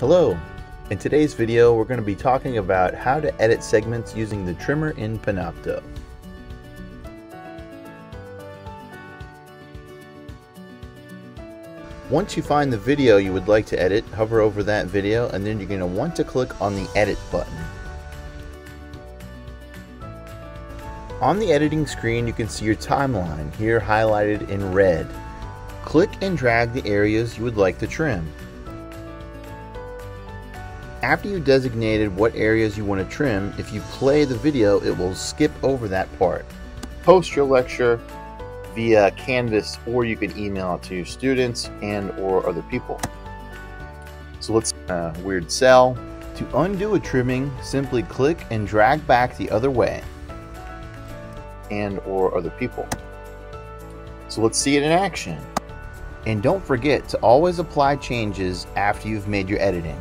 Hello! In today's video we're going to be talking about how to edit segments using the trimmer in Panopto. Once you find the video you would like to edit, hover over that video and then you're going to want to click on the edit button. On the editing screen you can see your timeline, here highlighted in red. Click and drag the areas you would like to trim. After you designated what areas you want to trim, if you play the video, it will skip over that part. Post your lecture via Canvas or you can email it to your students and or other people. So let's uh, weird cell. To undo a trimming, simply click and drag back the other way and or other people. So let's see it in action. And don't forget to always apply changes after you've made your editing.